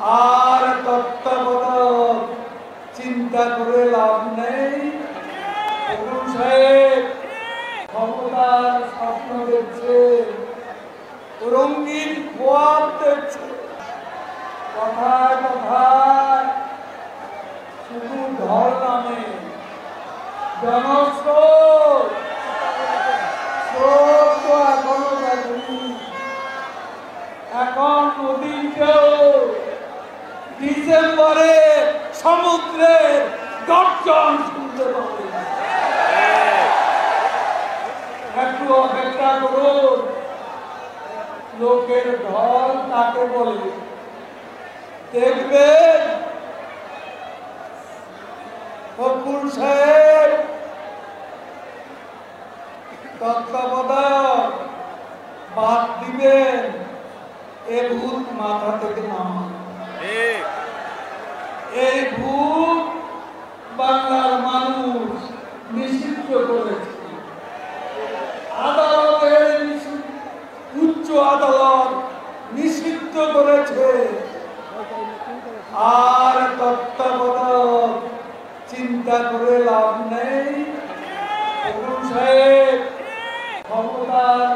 আর তত্ত্বাবধায়ক চিন্তা করে লাভ নেই। ক্ষমতার স্বপ্ন দেখছে। কথায় শুধু জনস্রোত। সমুদ্রের গর্জন শুনতে পাবে। একটু অপেক্ষা করুন। লোকের ঢল তাকে বলে? দেখবেন ফকুল সাহেব। তত্ত্বাবধায়ক। বাদ দিবেন। এ ভূত মাথা থেকে নামান এই ভূত বাংলার মানুষ নিষিদ্ধ করেছে। আদালতের উচ্চ আদালত নিষিদ্ধ করেছে। আর তত্ত্বাবধায়ক চিন্তা করে লাভ নেই। সাহেব ক্ষমতার